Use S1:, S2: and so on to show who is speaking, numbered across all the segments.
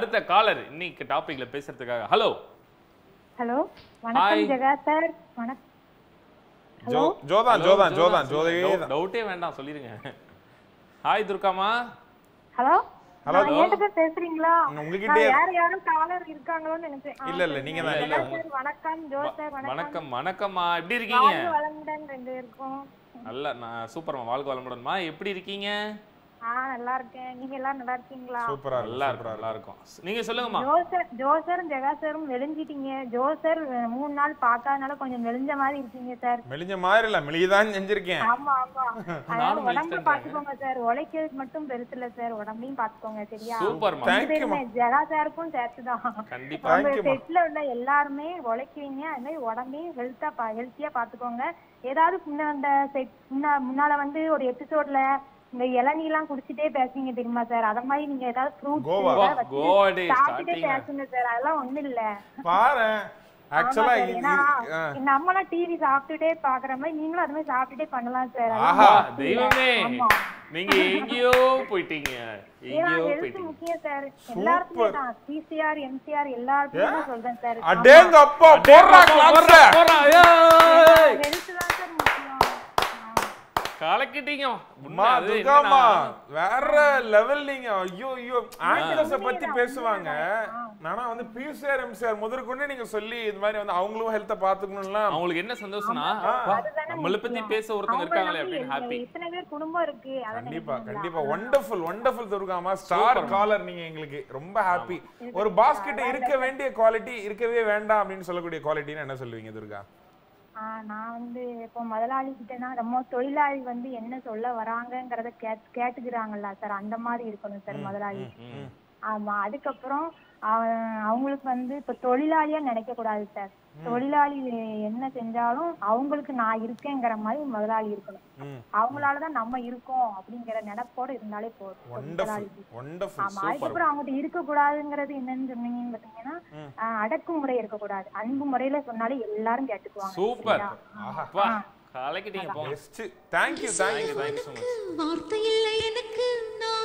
S1: அடுத்த காலர் இன்னைக்கு டாபிக்ல பேசுறதுக்காக. Hello
S2: hello. வணக்கம் ஜெகா சார் வணக்கம்
S3: ஜோதான் ஜோதான் ஜோதான். தான்
S1: டவுட்டே வேண்டாம் சொல்லிருங்க. ஹாய் துர்காமா
S2: ஹலோ. நான் என்கிட்ட பேசுறீங்களா? நான் யார் யாரும் காலர் இருக்காங்களோன்னு நினைச்சேன்.
S3: இல்ல, இல்ல, நீங்க தான்,
S2: சார், வணக்கம். ஜோ சார் வணக்கம்.
S1: வணக்கம் வணக்கம்மா. எப்படி இருக்கீங்க?
S2: வாழ்க வளமுடன் ரெண்டு பேருக்கும்.
S1: நல்ல நான் சூப்பர்மா. வாழ்க வளமுடன்மா. எப்படி இருக்கீங்க?
S2: நல்லா இருக்கேன் நீங்க எல்லாரும் நல்லா இருக்கீங்களா?
S3: சூப்பரா
S1: நல்லா
S3: இருக்கு
S1: இருக்கும். நல்லா இருக்கும் நீங்க சொல்லுங்கம்மா.
S2: ஜோசர் ஜோசரும் ஜெகா சாரும் மெலிஞ்சிட்டீங்க. ஜோசர் மூணு நாள் பார்க்காதனால கொஞ்சம் மெலிஞ்ச மாதிரி இருக்கீங்க சார்.
S3: மெலிஞ்ச மாதிரி இல்ல மெலிதான் செஞ்சிருக்கேன்.
S2: ஆமா ஆமா. அதனால உடம்பு. பாத்துக்கோங்க சார். உழைக்கிறது மட்டும் பெருசு இல்ல சார். உடம்பையும் பாத்துக்கோங்க சரியா?
S3: you,
S2: பேருமே ஜெகா சாருக்கும்
S1: கண்டிப்பா.
S2: செட்ல உள்ள எல்லாருமே உழைக்கிறீங்க. அது மாதிரி உடம்பையும் ஹெல்த்தா ஹெல்த்தியா பாத்துக்கோங்க ஏதாவது முன்ன அந்த செட் முன்ன முன்னால வந்து ஒரு எபிசோட்ல இந்த இளநீ எல்லாம் குடிச்சிட்டே பேசுறீங்க தெரியுமா சார்? அத மாதிரி நீங்க ஏதாவது. ஃப்ரூட்ஸ்
S1: கோவா. டே
S2: சாப்பிட்டுட்டே
S1: ஸ்டார்டிங்
S2: பேசுங்க சார். அதெல்லாம் ஒண்ணும் இல்ல.
S3: பாரு ஆக்சுவலா
S2: டிவி சாப்பிட்டுட்டே பாக்குற மாதிரி நீங்களும் அது மாதிரி சாப்பிட்டுட்டே பண்ணலாம் சார்.
S3: ஆஹா.
S1: தெய்வமே.
S2: ஆமா.
S1: நீங்க எங்கேயோ போயிட்டீங்க.
S2: ஏன்னா
S1: எங்கேயோ
S2: ஹெல்த்
S1: போயிட்டீங்க.
S2: முக்கியம் சார். எல்லாருக்குமே தான். பிசிஆர் எம்சிஆர் எல்லாருக்குமே தான் சொல்றேன் சார்.
S3: அடேங்க அப்பா போடுறா கிளாப்ஸ்
S1: போறா, ஏய்.
S2: ஹெல்த் தான் சார் முக்கியம் ஆ.
S1: கலக்கிட்டீங்க.
S3: அம்மா
S1: உண்மை அது
S3: துர்காமா
S1: என்னன்னா,
S3: வேற லெவல் நீங்க. ஐயோ ஐயோ ஆங்கிலஸ பத்தி பேசுவாங்க. ஆனா வந்து பிசிஆர் எம்சிஆர் முதற்கொண்டு நீங்க சொல்லி இது மாதிரி வந்து அவங்களும் ஹெல்த்த பாத்துக்கணும்லாம்
S1: அவங்களுக்கு என்ன சந்தோஷம்னா நம்மள பத்தி பேச ஒருத்தவங்க இருக்காங்களே அப்படின்னு ஹாப்பி
S2: இத்தனை பேர் குடும்பம் இருக்கு. அதை
S3: கண்டிப்பா? கண்டிப்பா. ஒண்டர்ஃபுல் ஒண்டர்ஃபுல் துர்காமா ஸ்டார் காலர் நீங்க எங்களுக்கு. ரொம்ப ஹாப்பி ஒரு பாஸ் கிட்ட இருக்க வேண்டிய குவாலிட்டி இருக்கவே வேண்டாம் அப்படின்னு சொல்லக்கூடிய குவாலிட்டின்னு என்ன சொல்லுவீங்க துர்கா?
S2: நான் வந்து இப்போ முதலாளி கிட்டனா நம்ம தொழிலாளி வந்து என்ன சொல்ல வராங்கங்கிறத கேட் கேட்டுக்கிறாங்கல்ல சார். அந்த மாதிரி இருக்கணும் சார் முதலாளி. ஆமா அதுக்கப்புறம் அவ- அவங்களுக்கு வந்து இப்ப தொழிலாளியா நினைக்க கூடாது சார். தொழிலாளி என்ன செஞ்சாலும் அவங்களுக்கு நான் இருக்கேங்கிற மாதிரி முதலாளி இருக்கணும். அவங்களாலதான் நம்ம இருக்கோம் அப்படிங்கிற நினைப்போட இருந்தாலே போதும். ஆமா அதுக்கப்புறம் அவங்ககிட்ட இருக்க கூடாதுங்கிறது என்னன்னு சொன்னீங்கன்னு பாத்தீங்கன்னா ஆஹ், அடக்குமுறை இருக்கக்கூடாது. அன்பு முறையில சொன்னாலே எல்லாரும் கேட்டுக்குவாங்க.
S1: சூப்பர்
S4: வார்த்தை இல்லை எனக்கு நான்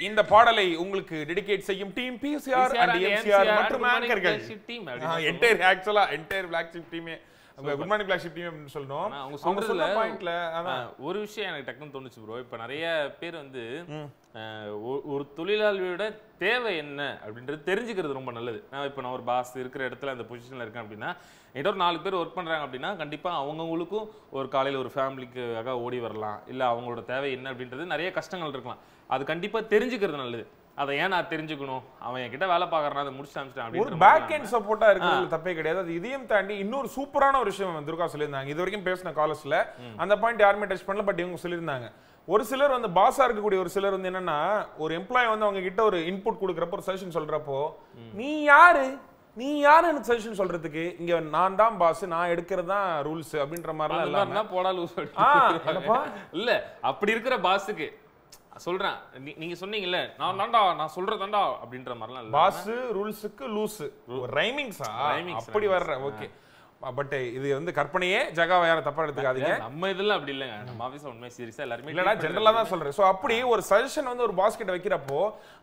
S3: இந்த பாடலை உங்களுக்கு டெடிகேட் செய்யும் டீம் பிசிஆர் அண்ட் எம்சிஆர் மற்றும் ஆங்கர்கள்
S1: டீம்
S3: என்டையர் ஆக்சுவலா என்டையர் பிளாக் ஷிப் டீமே good morning Black Sheep team அப்படின்னு சொல்லணும்.
S1: அவங்க சொல்றதுல
S3: பாயிண்ட்ல
S1: ஒரு விஷயம் எனக்கு டக்குன்னு தோணுச்சு ப்ரோ இப்ப நிறைய பேர் வந்து ஒரு தொழிலாளியோட தேவை என்ன அப்படின்றது தெரிஞ்சுக்கிறது ரொம்ப நல்லது. நான் இப்போ நான் ஒரு பாஸ் இருக்கிற இடத்துல அந்த பொசிஷன்ல இருக்கேன் அப்படின்னா என்கிட்ட ஒரு நாலு பேர் ஒர்க் பண்றாங்க அப்படின்னா கண்டிப்பா அவங்கவுங்களுக்கும் ஒரு காலையில ஒரு ஃபேமிலிக்காக ஓடி வரலாம். இல்ல அவங்களோட தேவை என்ன அப்படின்றது நிறைய கஷ்டங்கள் இருக்கலாம். அது கண்டிப்பா தெரிஞ்சுக்கிறது நல்லது. அதை ஏன் நான் தெரிஞ்சுக்கணும்? அவன் என்கிட்ட வேலை பார்க்கறான் அதை முடிச்சு
S3: ஒரு
S1: அப்படின்ற
S3: பேக் எண்ட் சப்போர்ட்டா இருக்கிறதுல தப்பே கிடையாது. அது இதையும் தாண்டி இன்னொரு சூப்பரான ஒரு விஷயம் துர்கா சொல்லியிருந்தாங்க. இது வரைக்கும் பேசின காலர்ஸ்ல அந்த பாயிண்ட் யாருமே டச் பண்ணல பட் இவங்க சொல்லியிருந்தாங்க. ஒரு சிலர் வந்து பாஸா இருக்கக்கூடிய ஒரு சிலர் வந்து என்னன்னா ஒரு எம்ப்ளாய் வந்து அவங்க கிட்ட ஒரு இன்புட் கொடுக்குறப்போ ஒரு சஜஷன் சொல்றப்போ நீ யாரு? நீ யாரு எனக்கு சஜஷன் சொல்றதுக்கு? இங்க நான் தான் பாஸ் நான் எடுக்கிறது தான் ரூல்ஸ் அப்படின்ற மாதிரிலாம்
S1: மாதிரினா போடா லூஸ்? இல்ல அப்படி இருக்கிற பாஸுக்கு சொல்றேன் நீங்க சொன்னீங்கல்ல நான் தாண்டா நான் சொல்றதாண்டா அப்படின்ற மாதிரிலாம்
S3: பாஸ் ரூல்ஸுக்கு லூஸ் ரைமிங்ஸா அப்படி வர்ற ஓகே பட் இது வந்து கற்பனையே ஜகாவை யாரும் தப்பா எடுத்துக்காதீங்க.
S1: நம்ம இதெல்லாம் அப்படி இல்லைங்க. நம்ம ஆபீஸ்ல உண்மை சீரியஸா எல்லாருமே
S3: இல்லடா
S1: treat
S3: ஜெனரலா தான் சொல்றேன். சோ அப்படி ஒரு சஜஷன் வந்து ஒரு பாஸ் கிட்ட வைக்கிறப்போ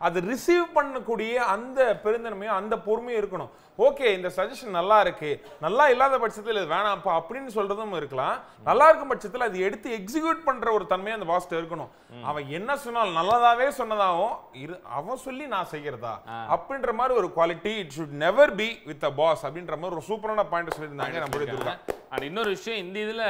S3: அது ரிசீவ் பண்ணக்கூடிய அந்த பெருந்தன்மையும் அந்த பொறுமையும் இருக்கணும். ஓகே இந்த சஜஷன் நல்லா இருக்கு. நல்லா இல்லாத பட்சத்தில் இது வேணாம்ப்பா அப்படின்னு சொல்றதும் இருக்கலாம். நல்லா இருக்கும் பட்சத்தில் அது எடுத்து எக்ஸிக்யூட் பண்ற ஒரு தன்மை அந்த பாஸ்ட இருக்கணும். அவன் என்ன சொன்னாலும் நல்லதாவே சொன்னதாவும் இரு அவன் சொல்லி நான் செய்யறதா? அப்படின்ற மாதிரி ஒரு quality it should never be with a boss அப்படின்ற மாதிரி ஒரு சூப்பரான பாயிண்ட் சொல்லியிருந்தாங்க. நம்ம துர்கா
S1: அண்ட் இன்னொரு விஷயம் இந்த இதுல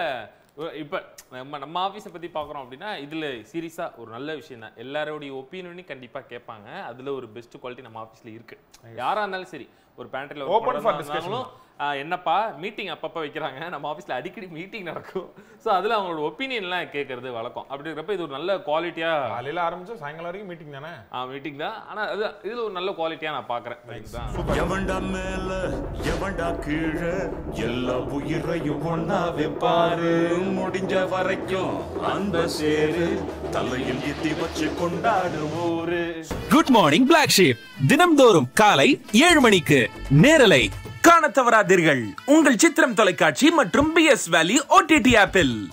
S1: இப்ப நம்ம நம்ம ஆபீஸை பத்தி பாக்குறோம் அப்படின்னா இதுல சீரியஸா ஒரு நல்ல விஷயம் தான். எல்லாரோடைய ஒப்பீனியனையும் கண்டிப்பா கேட்பாங்க. அதுல ஒரு பெஸ்ட் குவாலிட்டி நம்ம ஆபீஸ்ல இருக்கு. யாரா இருந்தாலும் சரி ஒரு பேண்ட்ரில
S3: Open for discussion.
S1: என்னப்பா மீட்டிங் அப்பப்ப வைக்கிறாங்க. நம்ம ஆபீஸ்ல அடிக்கடி மீட்டிங் நடக்கும். சோ அதுல அவங்களோட ஒப்பீனியன்லாம் கேட்கறது வழக்கம். அப்படி இருக்கிறப்ப இது ஒரு நல்ல குவாலிட்டியா
S3: காலையில ஆரம்பிச்சா சாயங்காலம் வரைக்கும் மீட்டிங் தானே?
S1: மீட்டிங் தான். ஆனா அது இதுல ஒரு நல்ல குவாலிட்டியா நான் பாக்குறேன். இதுதான்.
S5: எவன்டா மேல எவன்டா கீழே எல்லா உயிரையும் ஒன்னா வைப்பாரு. முடிஞ்ச வரைக்கும் அந்த சேரு தலையில் எத்தி வச்சு கொண்டாடு ஊரு.
S6: குட் மார்னிங் பிளாக் ஷீப் தினம்தோறும் காலை ஏழு மணிக்கு நேரலை காண தவறாதீர்கள். உங்கள் சித்திரம் தொலைக்காட்சி மற்றும் பி எஸ் வேலி ஓடிடி ஆப்பில்